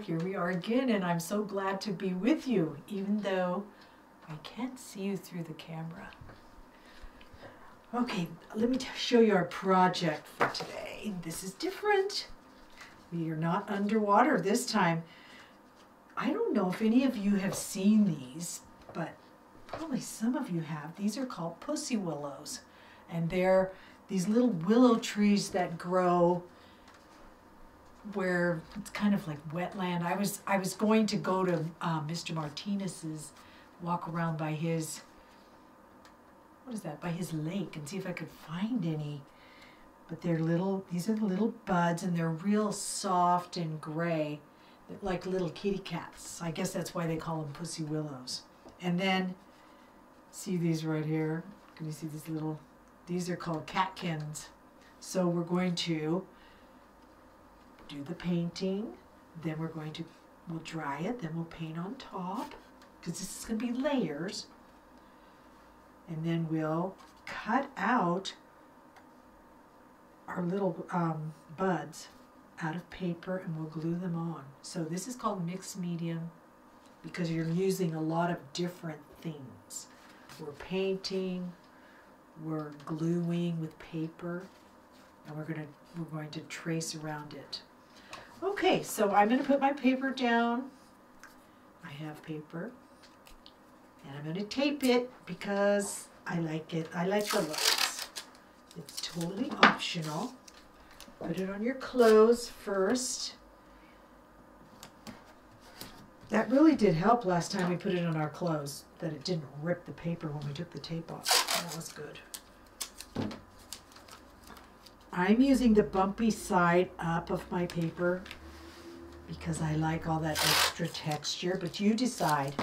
Here we are again, and I'm so glad to be with you, even though I can't see you through the camera. Okay, let me show you our project for today. This is different. We are not underwater this time. I don't know if any of you have seen these, but probably some of you have. These are called pussy willows, and they're these little willow trees that grow where it's kind of like wetland. I was I was going to go to uh, Mr. Martinez's, walk around by his. What is that? By his lake and see if I could find any. But they're little. These are the little buds, and they're real soft and gray, like little kitty cats. I guess that's why they call them pussy willows. And then, see these right here. Can you see these little? These are called catkins. So we're going to do the painting. Then we're going to, we'll dry it, then we'll paint on top, because this is going to be layers. And then we'll cut out our little um, buds out of paper and we'll glue them on. So this is called mixed medium because you're using a lot of different things. We're painting, we're gluing with paper, and we're going to we're going to trace around it. Okay, so I'm going to put my paper down. I have paper. And I'm going to tape it because I like it. I like the looks. It's totally optional. Put it on your clothes first. That really did help last time we put it on our clothes, that it didn't rip the paper when we took the tape off. That was good. I'm using the bumpy side up of my paper because I like all that extra texture, but you decide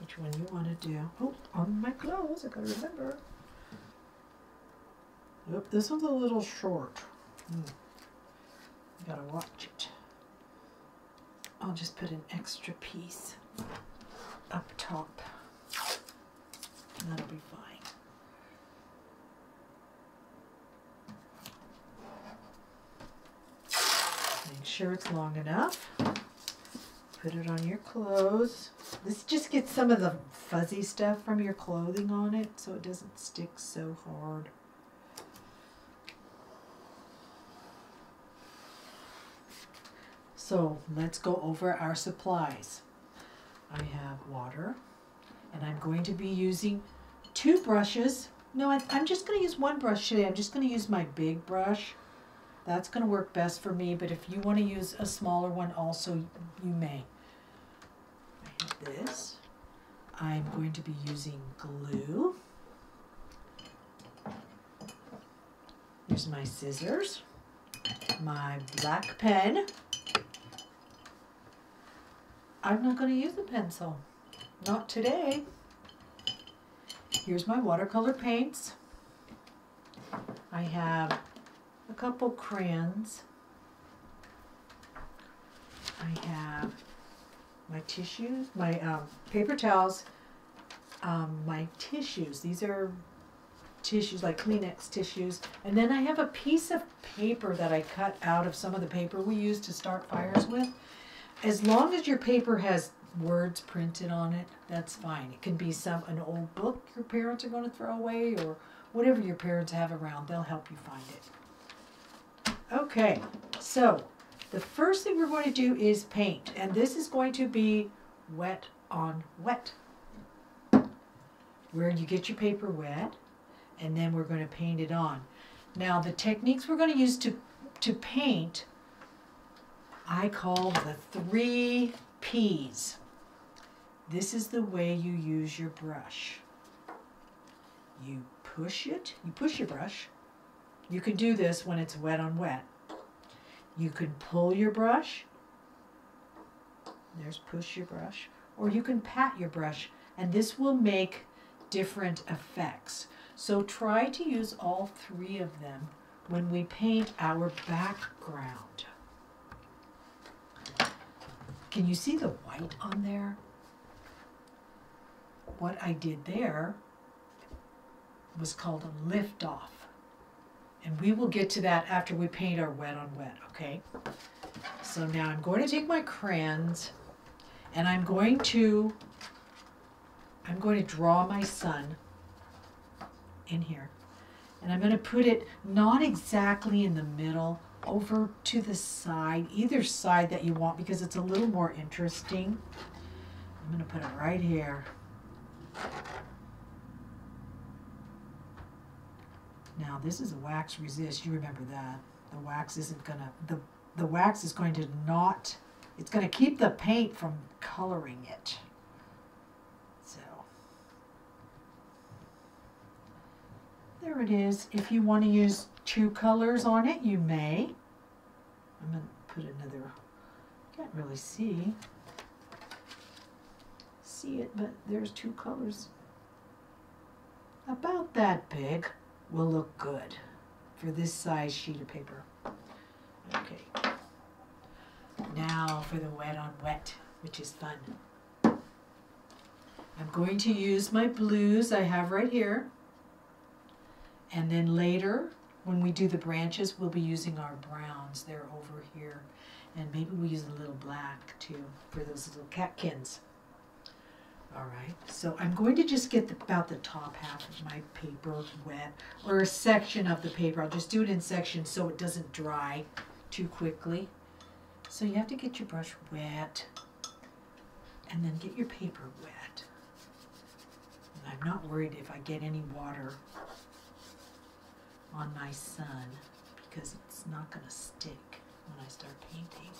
which one you want to do. Oh, on my clothes, I gotta remember. Yep, this one's a little short. Hmm. I gotta watch it. I'll just put an extra piece up top. And that'll be fine. Make sure it's long enough. Put it on your clothes. This just gets some of the fuzzy stuff from your clothing on it so it doesn't stick so hard. So let's go over our supplies. I have water and I'm going to be using two brushes. No, I, am just going to use one brush today. I'm just going to use my big brush. That's going to work best for me, but if you want to use a smaller one also, you may. I have this. I'm going to be using glue. Here's my scissors, my black pen. I'm not going to use a pencil. Not today. Here's my watercolor paints. I have a couple crayons. I have my tissues, my um, paper towels, um, my tissues. These are tissues like Kleenex tissues. And then I have a piece of paper that I cut out of some of the paper we use to start fires with. As long as your paper has words printed on it, that's fine. It can be some an old book your parents are going to throw away or whatever your parents have around. They'll help you find it. Okay, so the first thing we're going to do is paint, and this is going to be wet on wet. Where you get your paper wet, and then we're going to paint it on. Now the techniques we're going to use to, to paint, I call the three P's. This is the way you use your brush. You push it, you push your brush, you can do this when it's wet on wet. You can pull your brush. There's push your brush. Or you can pat your brush and this will make different effects. So try to use all three of them when we paint our background. Can you see the white on there? What I did there was called a lift off. And we will get to that after we paint our wet on wet, okay? So now I'm going to take my crayons and I'm going to I'm going to draw my sun in here. And I'm going to put it not exactly in the middle, over to the side, either side that you want because it's a little more interesting. I'm going to put it right here. Now this is a wax resist, you remember that. The wax isn't gonna, the, the wax is going to not, it's gonna keep the paint from coloring it. So. There it is. If you want to use two colors on it, you may. I'm to put another, can't really see, see it, but there's two colors. About that big will look good for this size sheet of paper. Okay. Now for the wet on wet, which is fun. I'm going to use my blues I have right here. And then later, when we do the branches, we'll be using our browns. They're over here. And maybe we'll use a little black too for those little catkins. All right, so I'm going to just get the, about the top half of my paper wet, or a section of the paper. I'll just do it in sections so it doesn't dry too quickly. So you have to get your brush wet, and then get your paper wet. And I'm not worried if I get any water on my sun because it's not going to stick when I start painting.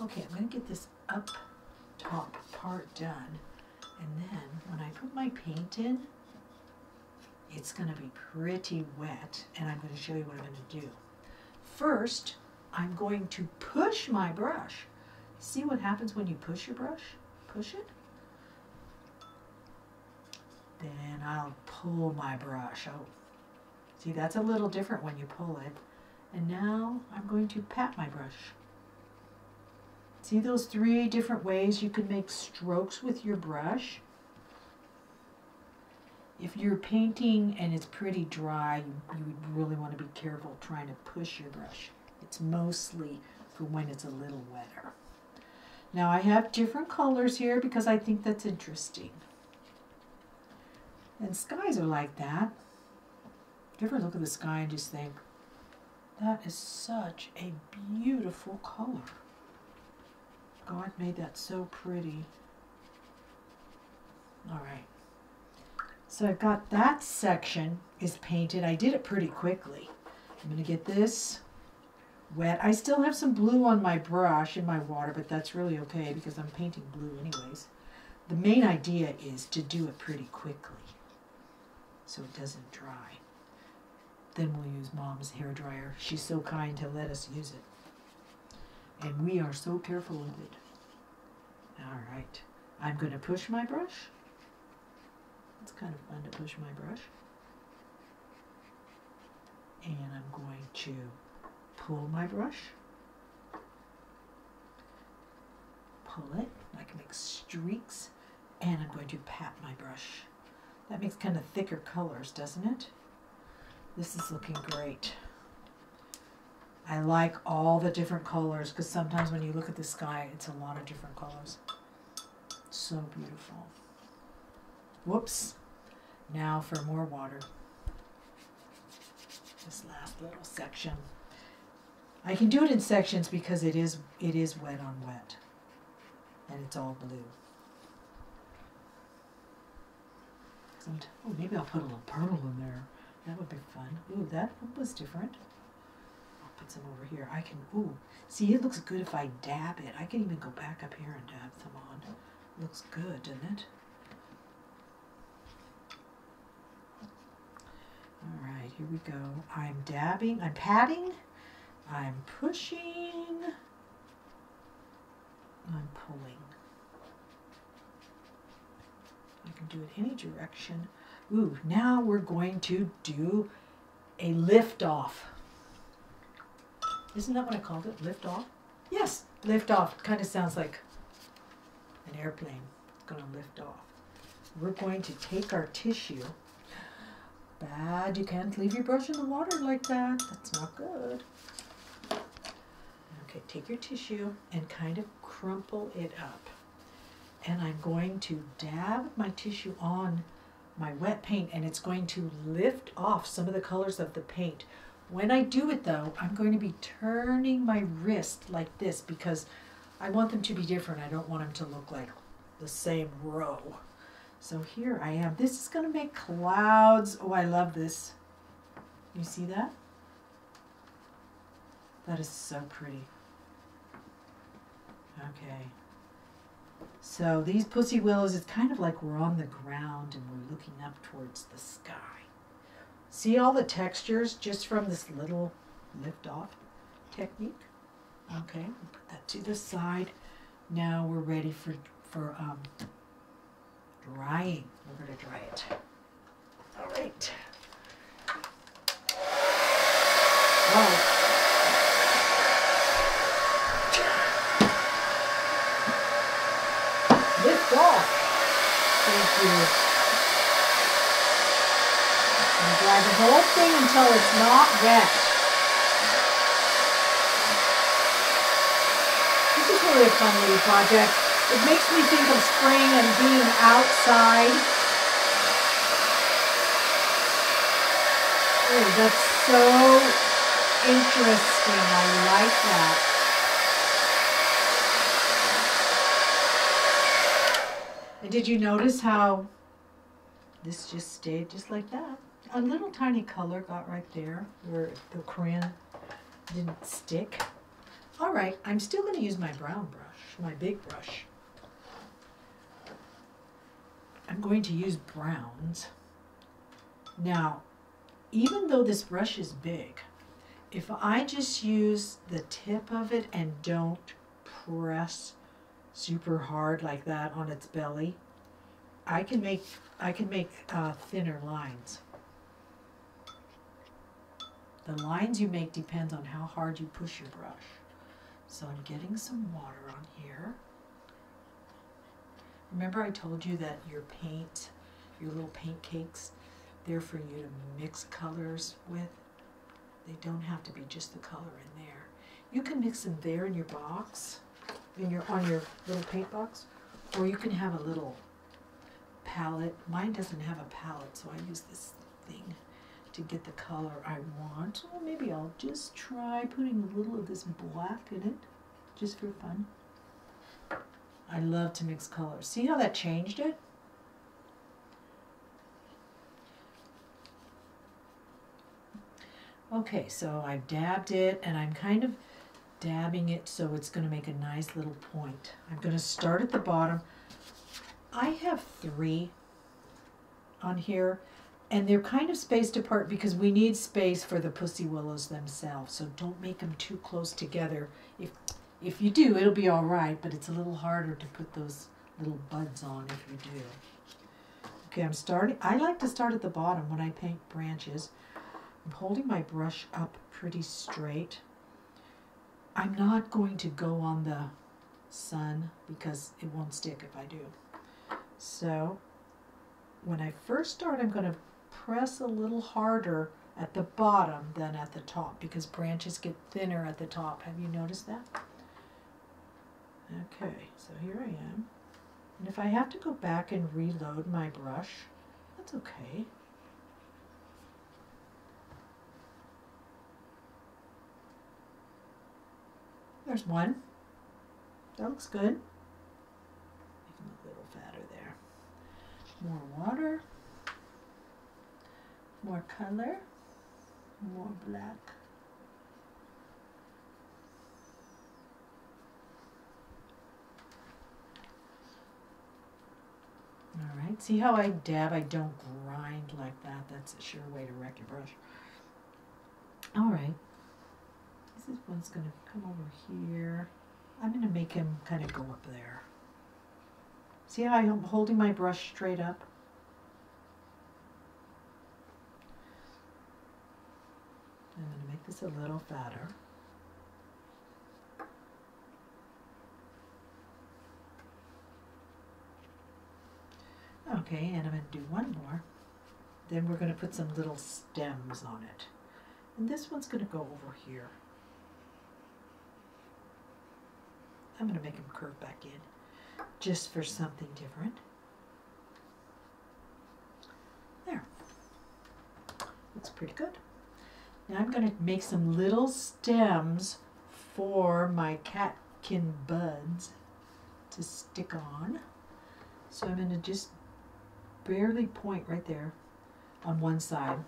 Okay, I'm going to get this up top part done and then when I put my paint in it's going to be pretty wet and I'm going to show you what I'm going to do. First, I'm going to push my brush. See what happens when you push your brush? Push it. Then I'll pull my brush. Oh, See, that's a little different when you pull it. And now I'm going to pat my brush. See those three different ways you can make strokes with your brush? If you're painting and it's pretty dry, you, you really want to be careful trying to push your brush. It's mostly for when it's a little wetter. Now I have different colors here because I think that's interesting. And skies are like that. You ever look at the sky and just think, that is such a beautiful color. God made that so pretty. All right. So I've got that section is painted. I did it pretty quickly. I'm going to get this wet. I still have some blue on my brush in my water, but that's really okay because I'm painting blue anyways. The main idea is to do it pretty quickly so it doesn't dry. Then we'll use mom's hair dryer. She's so kind to let us use it. And we are so careful with it. All right. I'm going to push my brush. It's kind of fun to push my brush. And I'm going to pull my brush. Pull it. I can make streaks. And I'm going to pat my brush. That makes kind of thicker colors, doesn't it? This is looking great. I like all the different colors because sometimes when you look at the sky, it's a lot of different colors. So beautiful. Whoops. Now for more water. This last little section. I can do it in sections because it is it is wet on wet. And it's all blue. oh, maybe I'll put a little purple in there. That would be fun. Ooh, that was different. Put some over here. I can, ooh, see it looks good if I dab it. I can even go back up here and dab some on. Looks good, doesn't it? All right, here we go. I'm dabbing, I'm patting, I'm pushing, I'm pulling. I can do it any direction. Ooh, now we're going to do a lift off. Isn't that what I called it? Lift off? Yes, lift off. Kind of sounds like an airplane. It's going to lift off. We're going to take our tissue. Bad, you can't leave your brush in the water like that. That's not good. Okay, take your tissue and kind of crumple it up. And I'm going to dab my tissue on my wet paint and it's going to lift off some of the colors of the paint. When I do it though, I'm going to be turning my wrist like this because I want them to be different. I don't want them to look like the same row. So here I am. This is going to make clouds. Oh, I love this. You see that? That is so pretty. Okay. So these pussy willows, it's kind of like we're on the ground and we're looking up towards the sky. See all the textures just from this little lift off technique? Okay, put that to the side. Now we're ready for, for um, drying. We're to dry it. All right. Oh. Lift off. Thank you. The whole thing until it's not wet. This is really a fun little project. It makes me think of spring and being outside. Oh, that's so interesting. I like that. And did you notice how this just stayed just like that? A little tiny color got right there where the crayon didn't stick. All right, I'm still going to use my brown brush, my big brush. I'm going to use browns. Now, even though this brush is big, if I just use the tip of it and don't press super hard like that on its belly, I can make I can make uh, thinner lines. The lines you make depends on how hard you push your brush. So I'm getting some water on here. Remember I told you that your paint, your little paint cakes, they're for you to mix colors with. They don't have to be just the color in there. You can mix them there in your box in your on your little paint box, or you can have a little palette. Mine doesn't have a palette, so I use this thing to get the color I want. Well, maybe I'll just try putting a little of this black in it, just for fun. I love to mix colors. See how that changed it? Okay, so I've dabbed it and I'm kind of dabbing it so it's going to make a nice little point. I'm going to start at the bottom. I have three on here and they're kind of spaced apart because we need space for the pussy willows themselves. So don't make them too close together. If if you do, it'll be all right, but it's a little harder to put those little buds on if you do. Okay, I'm starting. I like to start at the bottom when I paint branches. I'm holding my brush up pretty straight. I'm not going to go on the sun because it won't stick if I do. So when I first start, I'm going to press a little harder at the bottom than at the top because branches get thinner at the top. Have you noticed that? Okay, so here I am. And if I have to go back and reload my brush, that's okay. There's one. That looks good. Make them a little fatter there. More water. More color. More black. All right, see how I dab? I don't grind like that. That's a sure way to wreck your brush. All right, this is one's to come over here. I'm to make him kind of go up there. See how I'm holding my brush straight up? This a little fatter. Okay, and I'm going to do one more. Then we're going to put some little stems on it. And this one's going to go over here. I'm going to make them curve back in just for something different. There. Looks pretty good. Now I'm going to make some little stems for my catkin buds to stick on. So I'm going to just barely point right there on one side.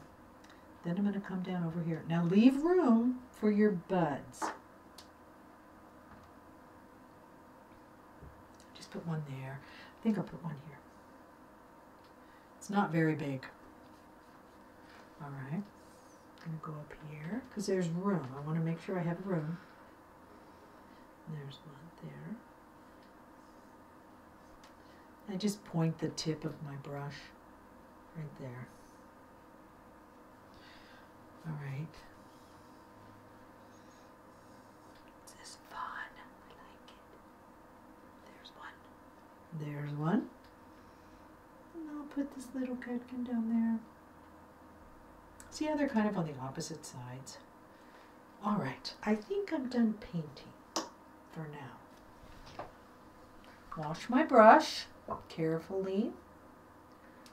Then I'm going to come down over here. Now leave room for your buds. Just put one there. I think I'll put one here. It's not very big. All right. I'm going to go up here because there's room. I want to make sure I have room. There's one there. I just point the tip of my brush right there. All right. This is fun. I like it. There's one. There's one. And I'll put this little catkin down there. See how they're kind of on the opposite sides? All right, I think I'm done painting for now. Wash my brush carefully.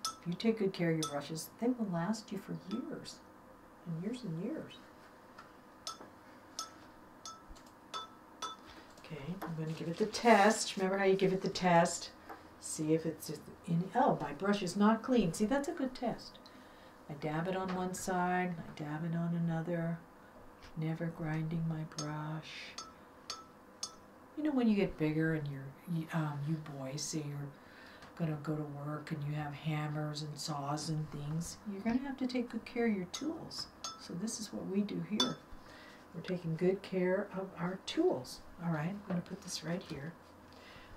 If you take good care of your brushes, they will last you for years and years and years. Okay, I'm going to give it the test. Remember how you give it the test? See if it's in. Oh, my brush is not clean. See, that's a good test. I dab it on one side, I dab it on another, never grinding my brush. You know, when you get bigger and you're, um, you boys, say you're gonna go to work and you have hammers and saws and things, you're gonna have to take good care of your tools. So this is what we do here. We're taking good care of our tools. All right, I'm gonna put this right here.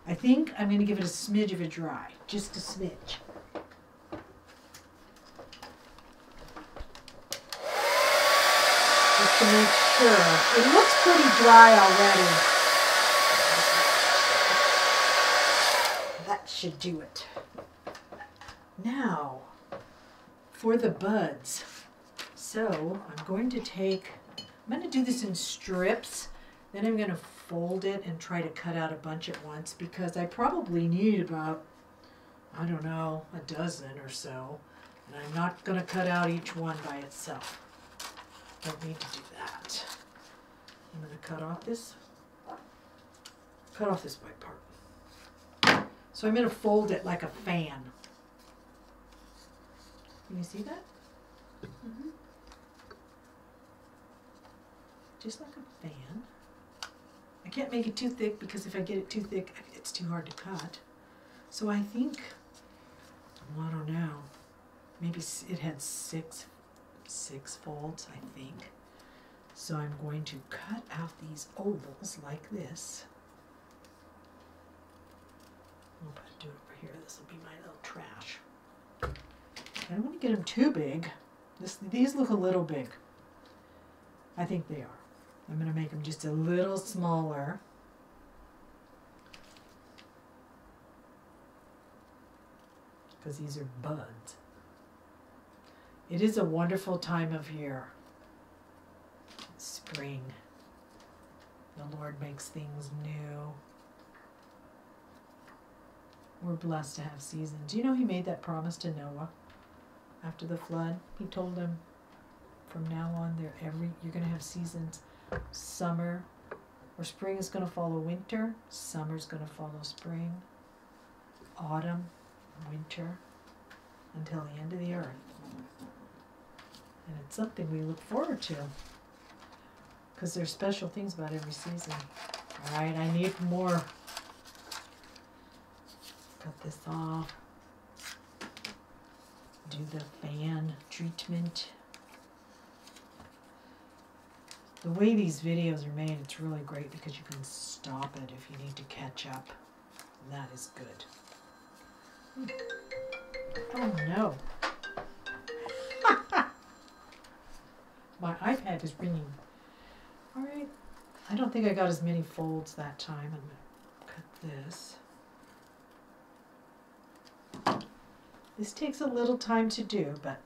I think I'm gonna give it a smidge of a dry, just a smidge. Just to make sure. It looks pretty dry already. That should do it. Now, for the buds. So I'm going to take, I'm going to do this in strips. Then I'm going to fold it and try to cut out a bunch at once because I probably need about, I don't know, a dozen or so. And I'm not going to cut out each one by itself. Don't need to do that. I'm going to cut off this, cut off this white part. So I'm going to fold it like a fan. Can you see that? Mm -hmm. Just like a fan. I can't make it too thick because if I get it too thick, it's too hard to cut. So I think, well, I don't know, maybe it had six six folds, I think. So I'm going to cut out these ovals like this. I'll do it over here. This will be my little trash. I don't want to get them too big. This, these look a little big. I think they are. I'm going to make them just a little smaller. Because these are buds. It is a wonderful time of year. Spring. The Lord makes things new. We're blessed to have seasons. Do you know He made that promise to Noah after the flood? He told him, from now on, there every you're going to have seasons. Summer, or spring is going to follow winter. Summer is going to follow spring. Autumn, winter, until the end of the earth. And it's something we look forward to. Because there's special things about every season. Alright, I need more. Cut this off. Do the fan treatment. The way these videos are made, it's really great because you can stop it if you need to catch up. And that is good. Oh no. My iPad is ringing. All right. I don't think I got as many folds that time. I'm to cut this. This takes a little time to do, but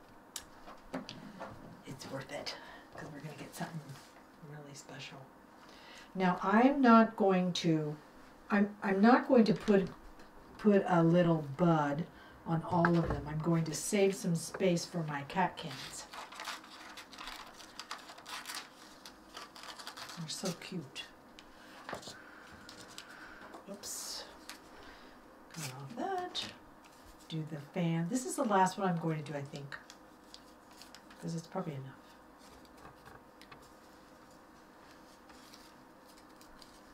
it's worth it because we're to get something really special. Now, I'm not going to I'm, I'm not going to put, put a little bud on all of them. I'm going to save some space for my catkins. They're so cute. Oops. Cut off that. Do the fan. This is the last one I'm going to do, I think. Because it's probably enough.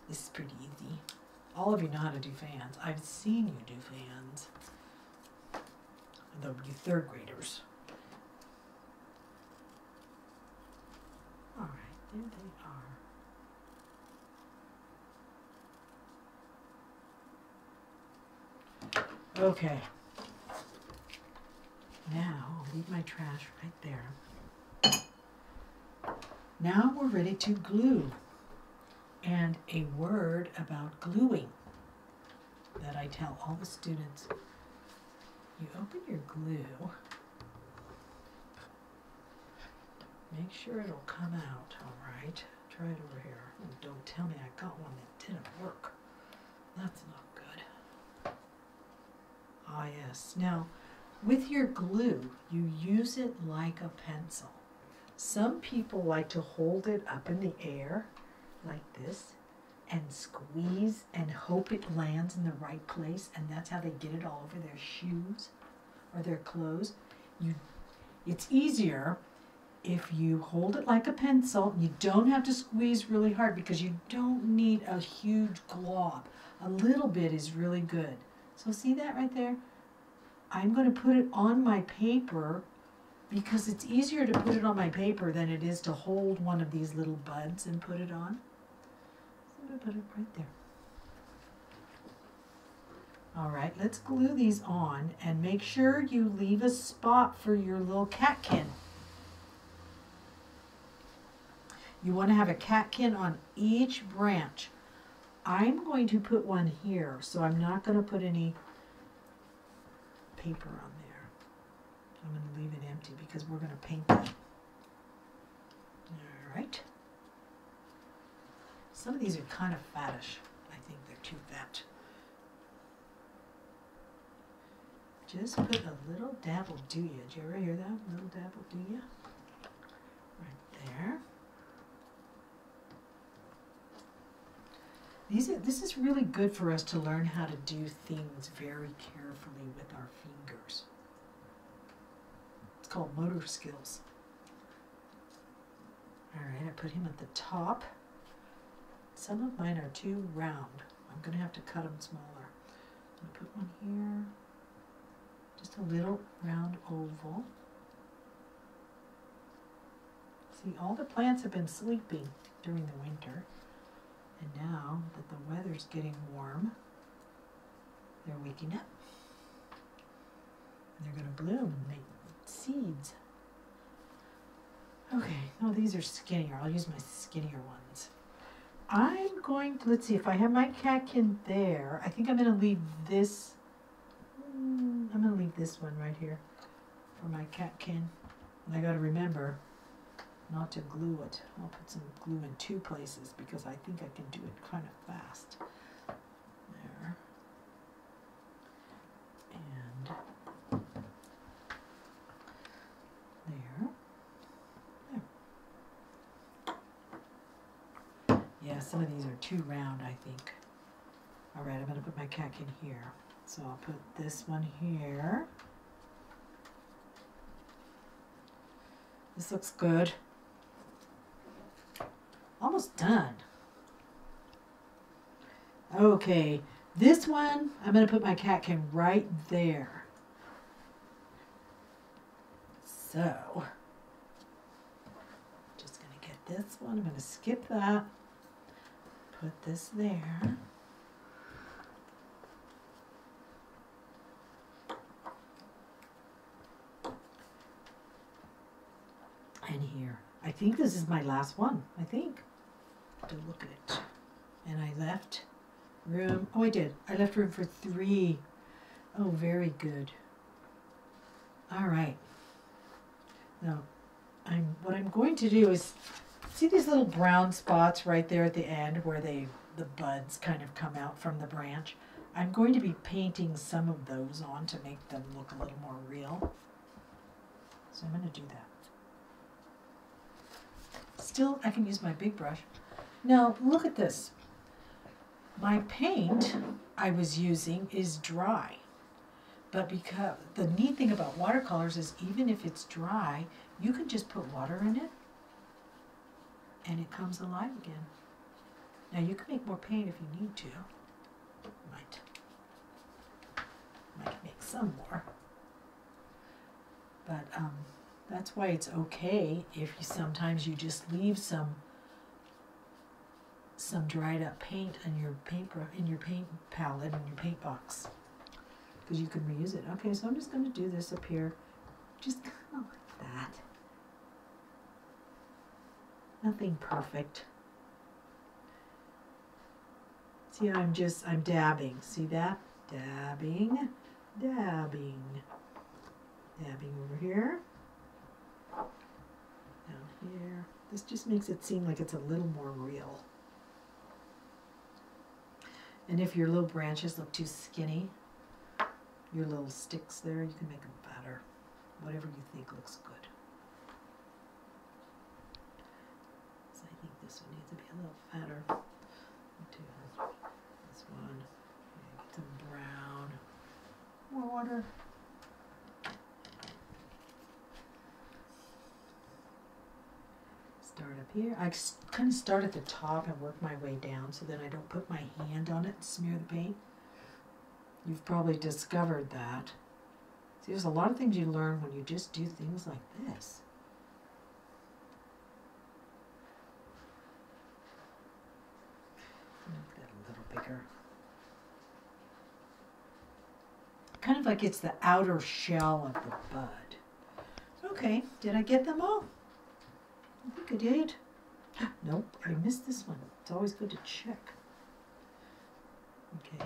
This is pretty easy. All of you know how to do fans. I've seen you do fans. The you third graders. All right, there they are. Okay. Now, I'll leave my trash right there. Now we're ready to glue. And a word about gluing that I tell all the students. You open your glue. Make sure it'll come out, all right? Try it over here. Don't tell me I got one that didn't work. That's not. Ah, yes. Now, with your glue, you use it like a pencil. Some people like to hold it up in the air like this and squeeze and hope it lands in the right place and that's how they get it all over their shoes or their clothes. You it's easier if you hold it like a pencil. You don't have to squeeze really hard because you don't need a huge glob. A little bit is really good. So see that right there? I'm going to put it on my paper because it's easier to put it on my paper than it is to hold one of these little buds and put it on. So I'm going to put it right there. All right, let's glue these on and make sure you leave a spot for your little catkin. You want to have a catkin on each branch. I'm going to put one here, so I'm not going to put any paper on there. I'm going to leave it empty because we're going to paint that. All right. Some of these are kind of fattish. I think they're too fat. Just put a little dabble do you. Did you ever hear that? Little dabble do you? Right there. These are, this is really good for us to learn how to do things very carefully with our fingers. It's called motor skills. All right, I put him at the top. Some of mine are too round. I'm going to have to cut them smaller. I'm going to put one here. Just a little round oval. See, all the plants have been sleeping during the winter. And now that the weather's getting warm, they're waking up. They're going to bloom and make seeds. Okay, no, these are skinnier. I'll use my skinnier ones. I'm going to, let's see, if I have my catkin there, I think I'm going to leave this, mm, I'm going to leave this one right here for my catkin. And I got to remember, not to glue it. I'll put some glue in two places because I think I can do it kind of fast. There. And there. There. Yeah, some of these are too round, I think. All right, I'm going to put my catkin here. So I'll put this one here. This looks good almost done. Okay, this one, I'm going to put my catkin right there. So, just going to get this one. I'm going to skip that. Put this there. And here. I think this is my last one. I think to look at it. And I left room, oh I did, I left room for three. Oh, very good. All right. Now, I'm, what I'm going to do is, see these little brown spots right there at the end where they the buds kind of come out from the branch. I'm going to be painting some of those on to make them look a little more real. So I'm gonna do that. Still, I can use my big brush. Now, look at this. My paint I was using is dry. But because the neat thing about watercolors is even if it's dry, you can just put water in it and it comes alive again. Now you can make more paint if you need to. Might might make some more. But um, that's why it's okay if you sometimes you just leave some some dried up paint in your paint in your paint palette in your paint box because you can reuse it. Okay, so I'm just going to do this up here, just kind of like that. Nothing perfect. See, I'm just, I'm dabbing. See that? Dabbing, dabbing, dabbing over here, This just makes it seem like it's a little more real. And if your little branches look too skinny, your little sticks there, you can make them fatter. Whatever you think looks good. So I think this one needs to be a little fatter. This one. Get some brown. More water. Start up here. I kind of start at the top and work my way down so then I don't put my hand on it and smear the paint. You've probably discovered that. See, there's a lot of things you learn when you just do things like this. Make that a little bigger. Kind of like it's the outer shell of the bud. Okay, did I get them all? I think I did. Nope, I missed this one. It's always good to check. Okay.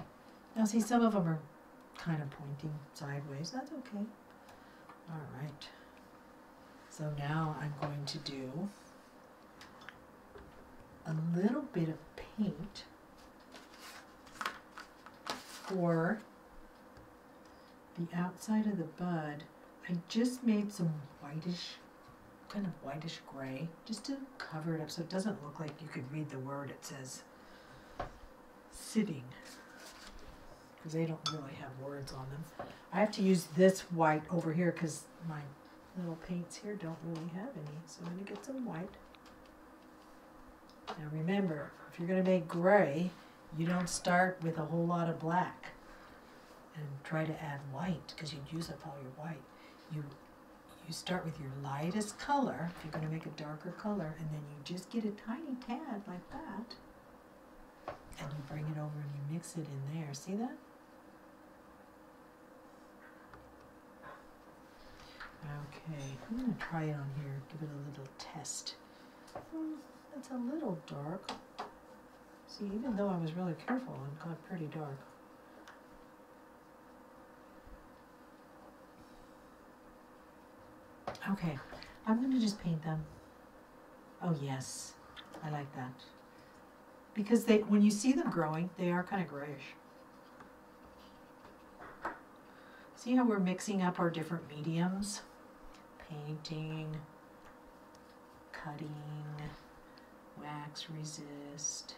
Now see, some of them are kind of pointing sideways. That's okay. All right. So now I'm going to do a little bit of paint for the outside of the bud. I just made some whitish, kind of whitish gray, just to cover it up so it doesn't look like you could read the word it says sitting because they don't really have words on them. I have to use this white over here because my little paints here don't really have any. So I'm going to get some white. Now remember, if you're going to make gray, you don't start with a whole lot of black and try to add white because you'd use up all your white. You you start with your lightest color if you're going to make a darker color and then you just get a tiny tad like that and you bring it over and you mix it in there. See that? Okay, I'm going to try it on here, give it a little test. Hmm, it's a little dark. See, even though I was really careful, it got pretty dark. Okay, I'm going to just paint them. Oh yes, I like that. Because they, when you see them growing, they are kind of grayish. See how we're mixing up our different mediums? Painting, cutting, wax resist,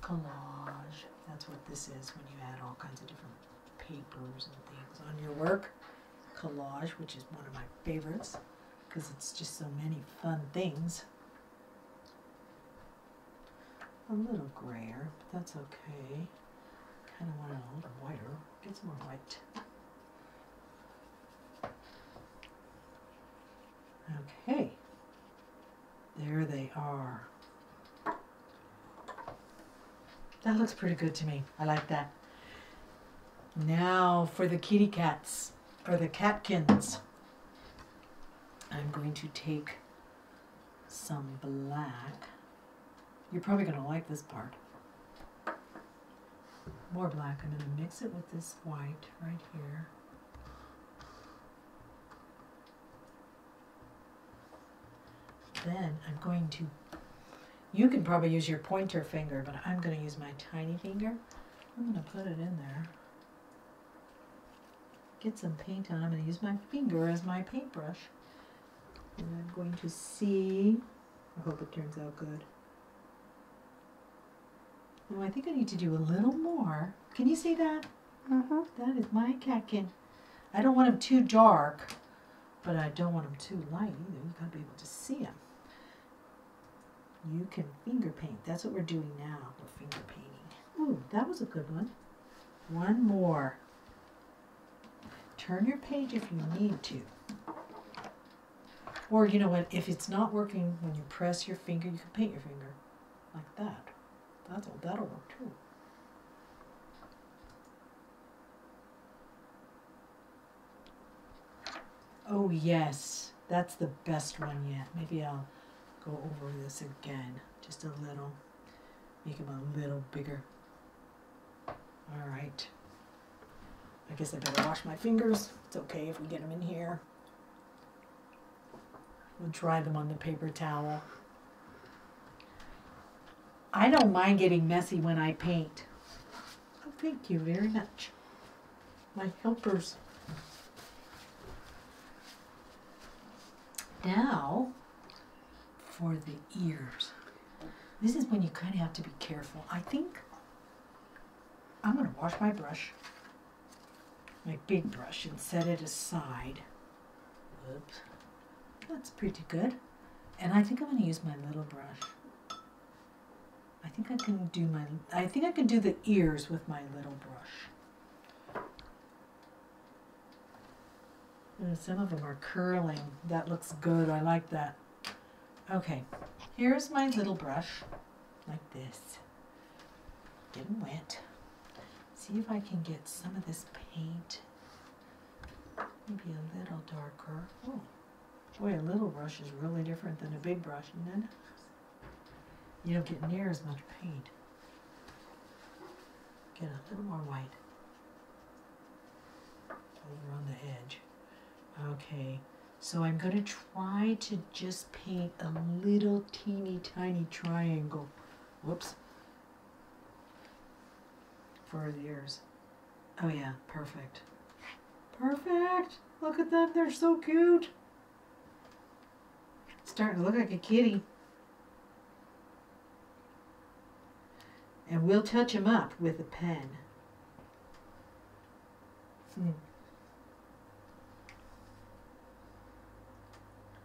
collage. That's what this is when you add all kinds of different papers and things on your work. Collage, which is one of my favorites because it's just so many fun things. A little grayer, but that's okay. Kind of want it a little whiter. Get some more white. Okay. There they are. That looks pretty good to me. I like that. Now for the kitty cats, or the catkins. I'm going to take some black. You're probably going to like this part. More black. I'm going to mix it with this white right here. Then I'm going to You can probably use your pointer finger, but I'm gonna use my tiny finger. I'm gonna put it in there. Get some paint on. I'm gonna use my finger as my paintbrush. And I'm going to see. I hope it turns out good. Oh, I think I need to do a little more. Can you see that? Mm-hmm. That is my catkin. I don't want him too dark, but I don't want him too light either. You've gotta be able to see him. You can finger paint. That's what we're doing now. We're finger painting. Ooh, that was a good one. One more. Turn your page if you need to. Or you know what, if it's not working when you press your finger, you can paint your finger like that. That's that'll work too. Oh yes, that's the best one yet. Maybe I'll go over this again, just a little. Make them a little bigger. All right. I guess I better wash my fingers. It's okay if we get them in here. We'll dry them on the paper towel. I don't mind getting messy when I paint. Oh, thank you very much. My helpers. Now, for the ears. This is when you kind of have to be careful. I think I'm going to wash my brush, my big brush, and set it aside. Oops. That's pretty good. And I think I'm going to use my little brush. I think I can do my, I think I can do the ears with my little brush. Uh, Some of them are curling. That looks good. I like that. Okay, here's my little brush, like this. Getting wet. See if I can get some of this paint. Maybe a little darker. Oh, boy, a little brush is really different than a big brush, isn't it? You don't get near as much paint. Get a little more white. Over on the edge. Okay, so I'm going to try to just paint a little teeny tiny triangle. Whoops. For the ears. Oh yeah, perfect. Perfect! Look at that, they're so cute. It's starting to look like a kitty. And we'll touch them up with a pen. Hmm.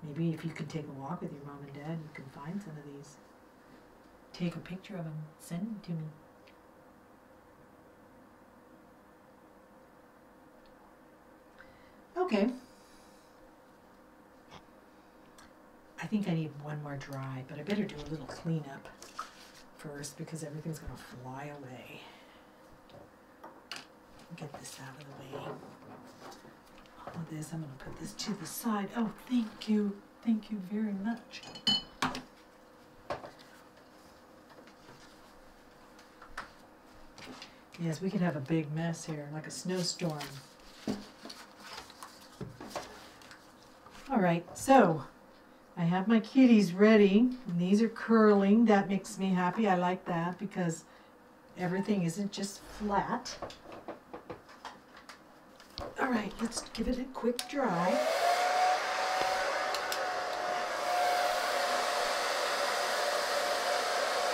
Maybe if you can take a walk with your mom and dad, you can find some of these. Take a picture of them, send them to me. Okay. I think I need one more dry, but I better do a little cleanup first because everything's gonna fly away. Get this out of the way. All of this, I'm gonna put this to the side. Oh, thank you, thank you very much. Yes, we could have a big mess here, like a snowstorm. All right, so I have my kitties ready, and these are curling. That makes me happy. I like that because everything isn't just flat. All right, let's give it a quick dry.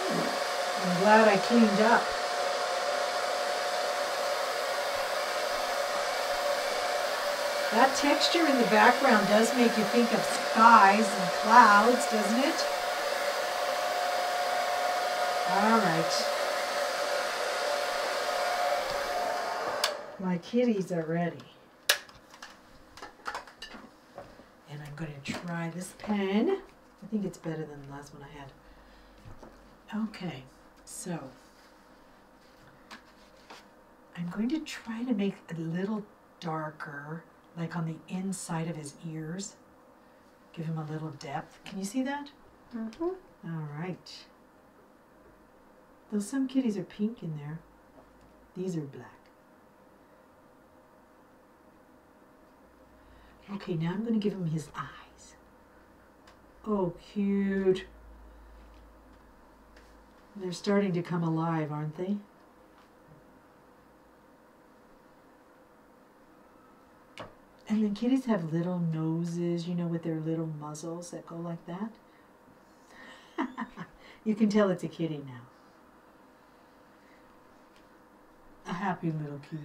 Hmm, I'm glad I cleaned up. That texture in the background does make you think of skies and clouds, doesn't it? All right. My kitties are ready. And I'm going to try this pen. I think it's better than the last one I had. Okay, so I'm going to try to make a little darker, like on the inside of his ears. Give him a little depth. Can you see that? Mm-hmm. All right. Though some kitties are pink in there, these are black. Okay, now I'm going to give him his eyes. Oh, cute. They're starting to come alive, aren't they? And then kitties have little noses, you know, with their little muzzles that go like that. you can tell it's a kitty now. A happy little kitty.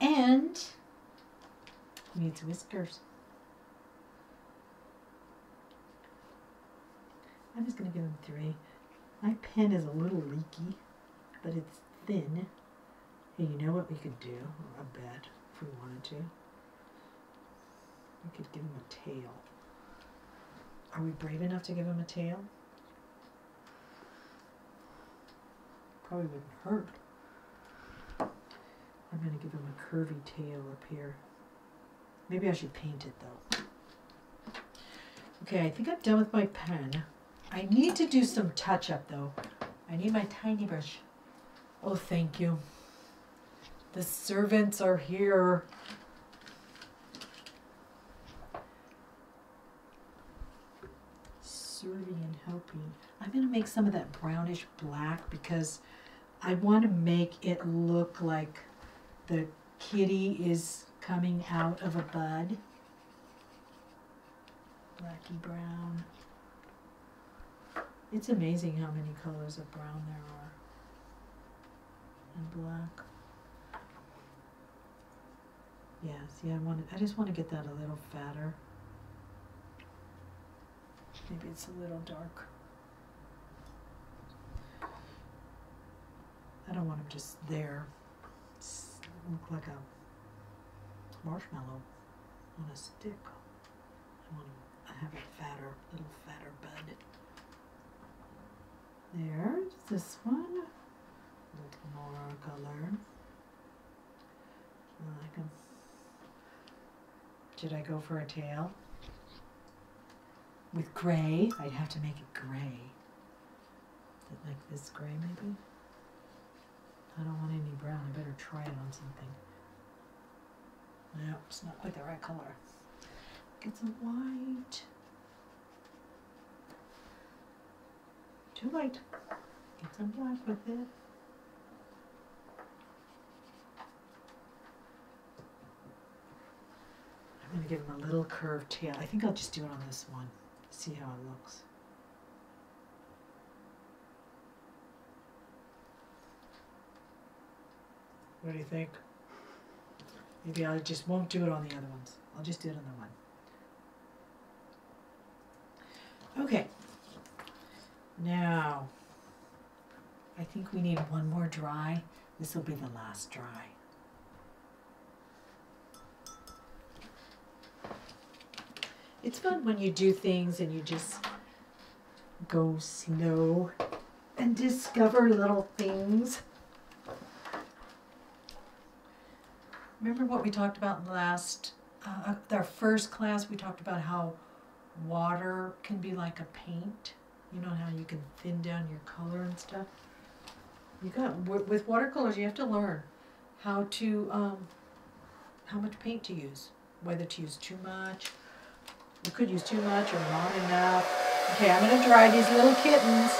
And needs whiskers. I'm just going to give him three. My pen is a little leaky, but it's thin. Hey, you know what we could do? A bed, if we wanted to. We could give him a tail. Are we brave enough to give him a tail? Probably wouldn't hurt. I'm going to give him a curvy tail up here. Maybe I should paint it though. Okay, I think I'm done with my pen. I need to do some touch up though. I need my tiny brush. Oh, thank you. The servants are here. Serving and helping. I'm going to make some of that brownish black because I want to make it look like the kitty is coming out of a bud. Blacky brown. It's amazing how many colors of brown there are. And black. Yeah, I want I just want to get that a little fatter. Maybe it's a little dark. I don't want him just there. Look like a marshmallow on a stick. I want to have a fatter, little fatter bud. There's this one. A little more color. I like them. Should I go for a tail? With gray, I'd have to make it gray. Like this gray maybe? I don't want any brown, I better try it on something. No, it's not quite the right color. Get some white. Too light. Get some black with it. I'm going to give him a little curved tail. I think I'll just do it on this one. See how it looks. What do you think? Maybe I just won't do it on the other ones. I'll just do it on the one. Okay. Now, I think we need one more dry. This will be the last dry. It's fun when you do things and you just go slow and discover little things. Remember what we talked about in the last, uh, our first class, we talked about how water can be like a paint. You know how you can thin down your color and stuff? You got, with watercolors, you have to learn how to, um, how much paint to use. Whether to use too much, you could use too much or not enough. Okay, I'm going to dry these little kittens.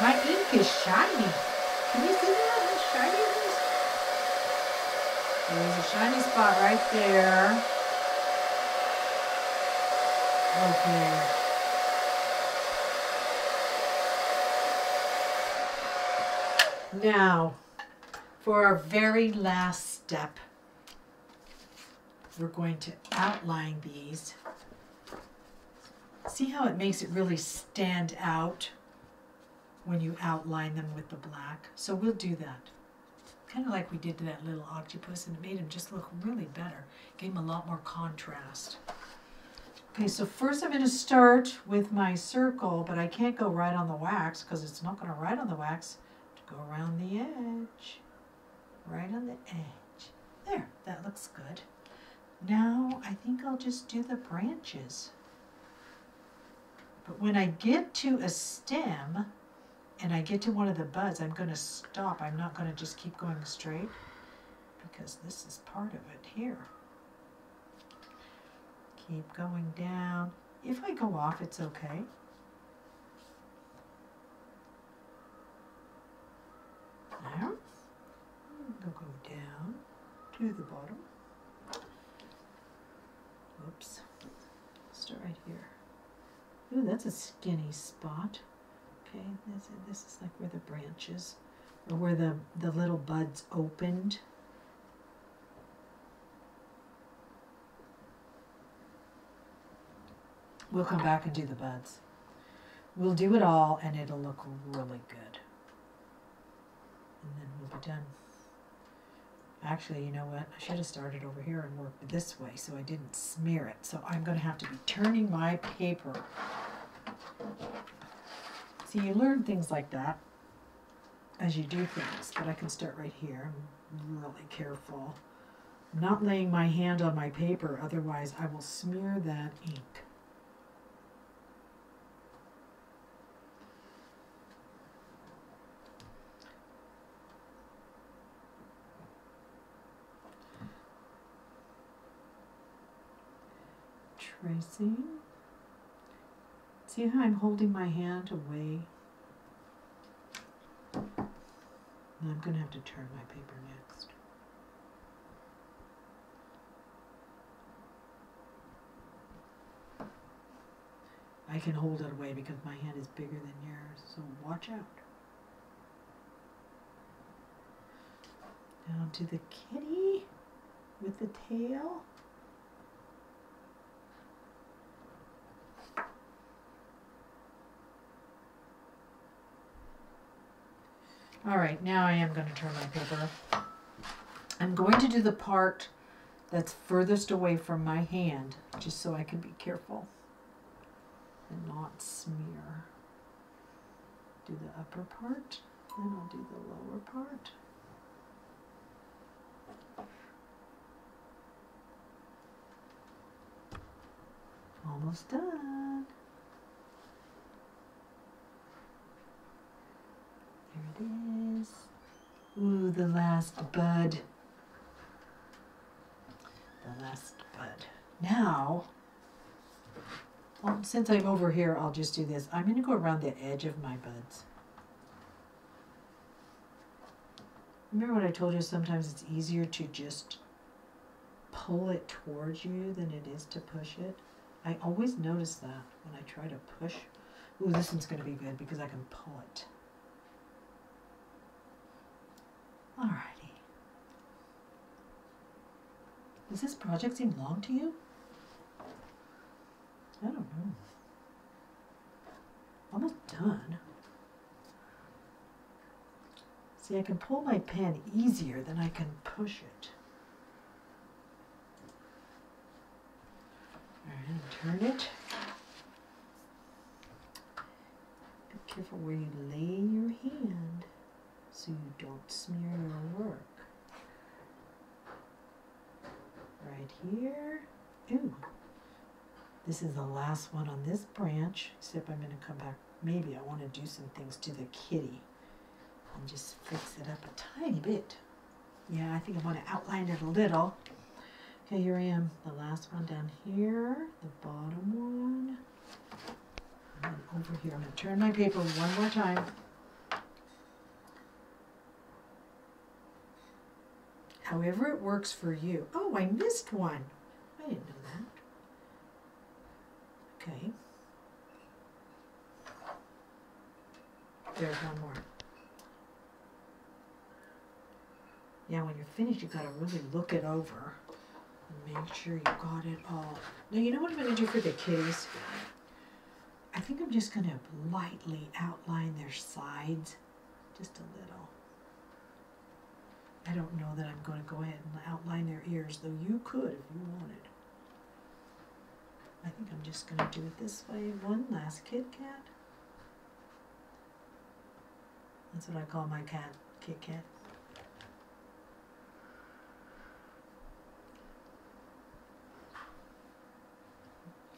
My ink is shiny. Can you see that? How shiny it is? There's a shiny spot right there. Okay. Now, for our very last step, we're going to outline these. See how it makes it really stand out when you outline them with the black? So we'll do that. Kind of like we did to that little octopus and it made him just look really better. Gave him a lot more contrast. Okay, so first I'm going to start with my circle, but I can't go right on the wax because it's not going to write on the wax to go around the edge. Right on the edge. There, that looks good. Now I think I'll just do the branches. But when I get to a stem and I get to one of the buds, I'm going to stop. I'm not going to just keep going straight because this is part of it here. Keep going down. If I go off, it's okay. There. They'll go down to the bottom. Whoops. Start right here. Ooh, that's a skinny spot. Okay, this, this is like where the branches, or where the, the little buds opened. We'll come back and do the buds. We'll do it all and it'll look really good. And then we'll be done. Actually, you know what? I should have started over here and worked this way so I didn't smear it. So I'm going to have to be turning my paper. See, you learn things like that as you do things, but I can start right here. I'm really careful. I'm not laying my hand on my paper, otherwise I will smear that ink. tracing. See how I'm holding my hand away? I'm going to have to turn my paper next. I can hold it away because my hand is bigger than yours, so watch out. Down to the kitty with the tail. All right, now I am going to turn my paper. I'm going to do the part that's furthest away from my hand, just so I can be careful and not smear. Do the upper part, then I'll do the lower part. Almost done. There it is. Ooh, the last bud. The last bud. Now, well, since I'm over here, I'll just do this. I'm going to go around the edge of my buds. Remember what I told you? Sometimes it's easier to just pull it towards you than it is to push it. I always notice that when I try to push. Ooh, this one's going to be good because I can pull it. Alrighty. Does this project seem long to you? I don't know. Almost done. See, I can pull my pen easier than I can push it. Alright, turn it. Be careful where you lay your hand so you don't smear your work. Right here. Ooh. This is the last one on this branch, except I'm going to come back. Maybe I want to do some things to the kitty and just fix it up a tiny bit. Yeah, I think I want to outline it a little. Okay, here I am. The last one down here, the bottom one. And over here, I'm going to turn my paper one more time. However it works for you. Oh, I missed one. I didn't know that. Okay. There's one more. Yeah, when you're finished, you gotta really look it over and make sure you got it all. Now, you know what I'm gonna do for the kitties? I think I'm just gonna lightly outline their sides, just a little. I don't know that I'm going to go ahead and outline their ears, though you could if you wanted. I think I'm just going to do it this way. One last Kit Kat. That's what I call my cat, Kit Kat.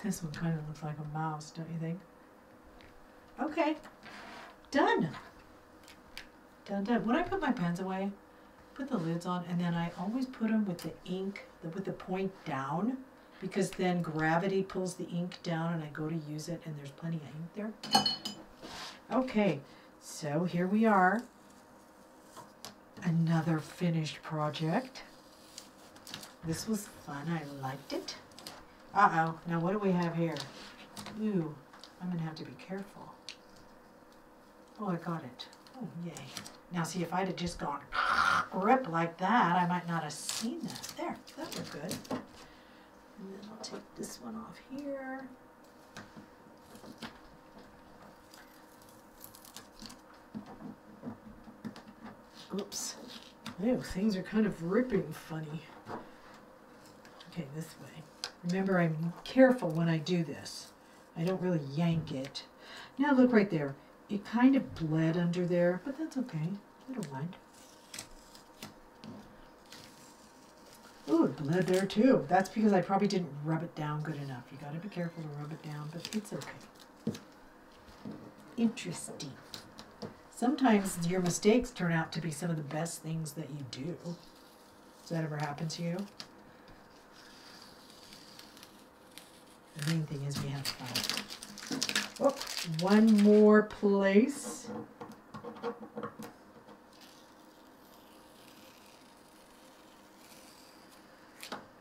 This one kind of looks like a mouse, don't you think? Okay, done. Done, done. When I put my pens away, put the lids on, and then I always put them with the ink, with the point down, because then gravity pulls the ink down and I go to use it and there's plenty of ink there. Okay, so here we are. Another finished project. This was fun, I liked it. Uh-oh, now what do we have here? Ooh, I'm gonna have to be careful. Oh, I got it. Oh, yay. Now see, if I'd have just gone rip like that, I might not have seen that. There, that looked good. And then I'll take this one off here. Oops. Ew, things are kind of ripping funny. Okay, this way. Remember, I'm careful when I do this. I don't really yank it. Now look right there. It kind of bled under there, but that's okay. I don't mind. Ooh, it bled there too. That's because I probably didn't rub it down good enough. You gotta be careful to rub it down, but it's okay. Interesting. Sometimes your mistakes turn out to be some of the best things that you do. Does that ever happen to you? The main thing is we have fun. Oh, one more place.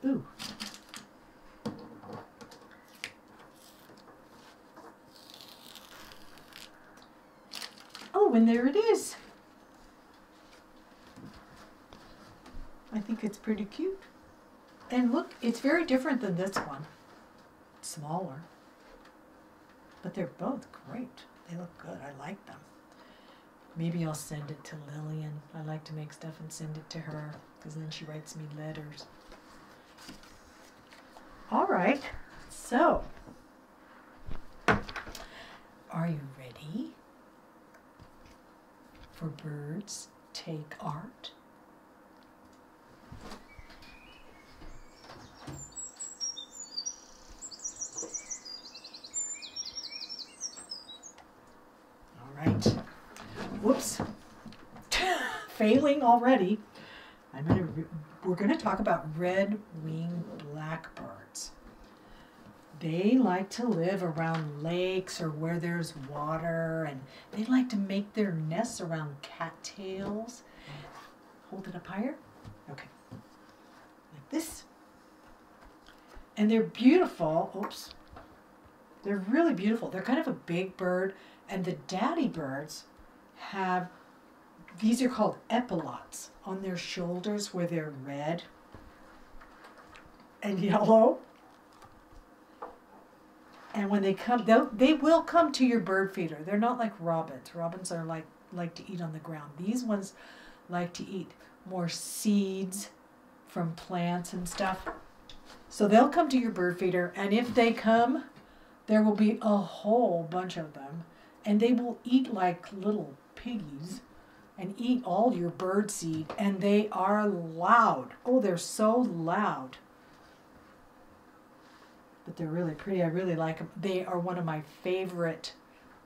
Ooh. Oh, and there it is. I think it's pretty cute. And look, it's very different than this one. It's smaller. But they're both great. They look good. I like them. Maybe I'll send it to Lillian. I like to make stuff and send it to her because then she writes me letters. All right, so are you ready for Birds Take Art? All right. Whoops. Failing already. I'm gonna. We're gonna talk about red-winged blackbirds. They like to live around lakes or where there's water, and they like to make their nests around cattails. Hold it up higher. Okay. Like this. And they're beautiful. Oops. They're really beautiful. They're kind of a big bird, and the daddy birds have these are called epaulets on their shoulders where they're red and mm-hmm. yellow. And when they come, they will come to your bird feeder. They're not like robins. Robins are like like to eat on the ground. These ones like to eat more seeds from plants and stuff. So they'll come to your bird feeder, and if they come, there will be a whole bunch of them, and they will eat like little piggies and eat all your bird seed, and they are loud. Oh, they're so loud. But they're really pretty. I really like them. They are one of my favorite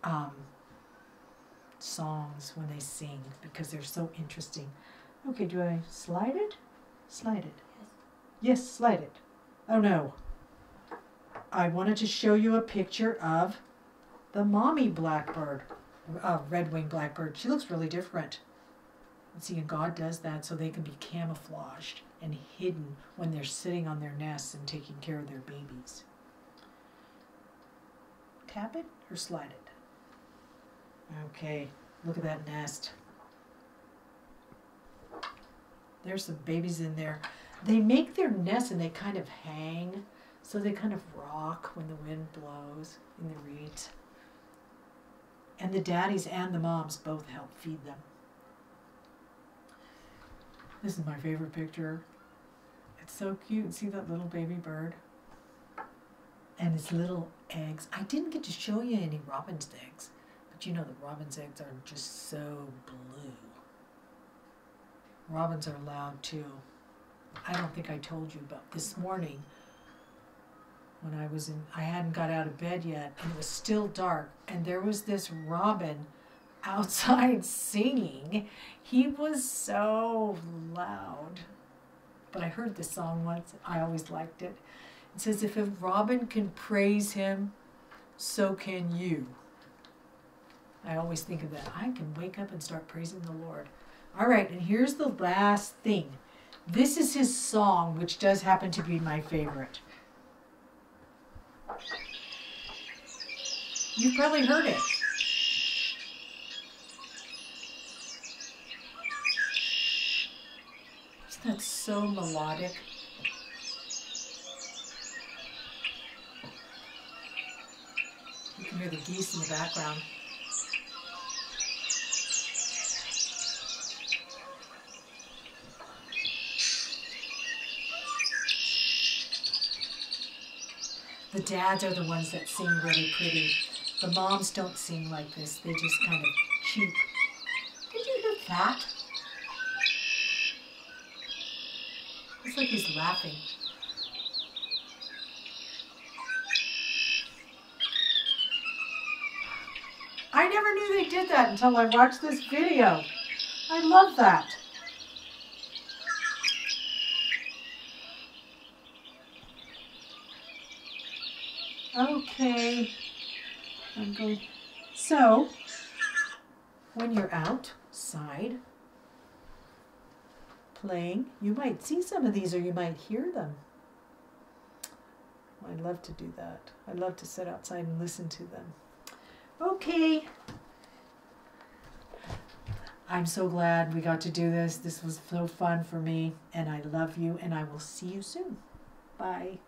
um, songs when they sing because they're so interesting. Okay, do I slide it? Slide it. Yes, slide it. Oh no. I wanted to show you a picture of the mommy blackbird, uh, red-winged blackbird. She looks really different. See, and God does that so they can be camouflaged and hidden when they're sitting on their nests and taking care of their babies. Tap it or slide it? Okay, look at that nest. There's some babies in there. They make their nest and they kind of hang, so they kind of rock when the wind blows in the reeds. And the daddies and the moms both help feed them. This is my favorite picture. It's so cute. See that little baby bird? And its little eggs. I didn't get to show you any robin's eggs, but you know the robin's eggs are just so blue. Robins are loud too. I don't think I told you, but this morning when I was in, I hadn't got out of bed yet, and it was still dark, and there was this robin outside singing. He was so loud. But I heard this song once. I always liked it. It says, If a robin can praise him, so can you. I always think of that. I can wake up and start praising the Lord. All right, and here's the last thing. This is his song, which does happen to be my favorite. You've probably heard it. Isn't that so melodic? You can hear the geese in the background. The dads are the ones that sing really pretty. The moms don't sing like this. They just kind of cheep. Did you hear that? It's like he's laughing. I never knew they did that until I watched this video. I love that. Okay. I'm going. So, when you're outside playing, you might see some of these or you might hear them. I'd love to do that. I'd love to sit outside and listen to them. Okay. I'm so glad we got to do this. This was so fun for me, and I love you, and I will see you soon. Bye.